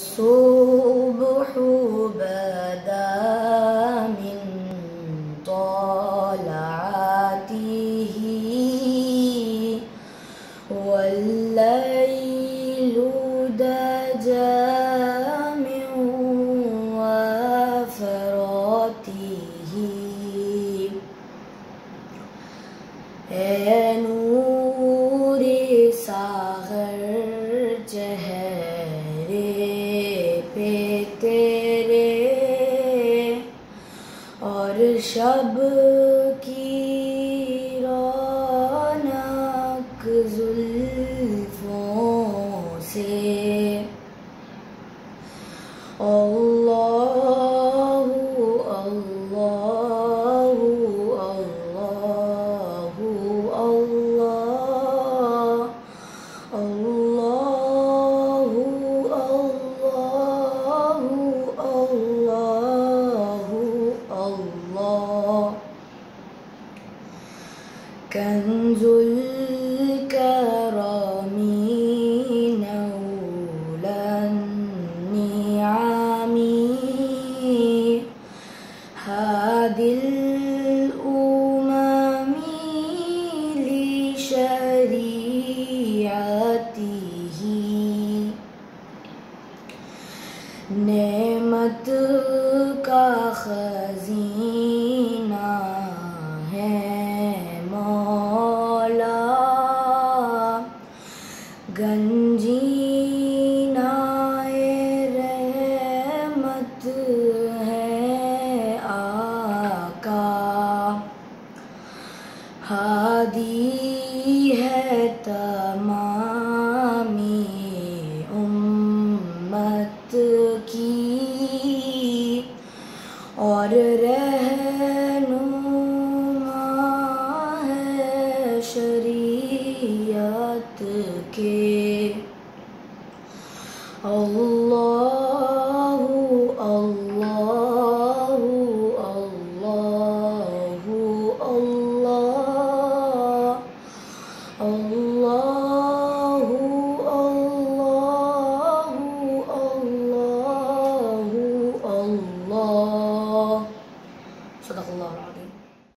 الصبح بدا من طلعته والليل دجى من وفراته. نور ساغر چہرے पे तेरे और शब की كنز الكرم نولى النعم هادي الأمم لشريعته. نعمت हादी है तमामी उम्मत की। और रहनुमा है शरीर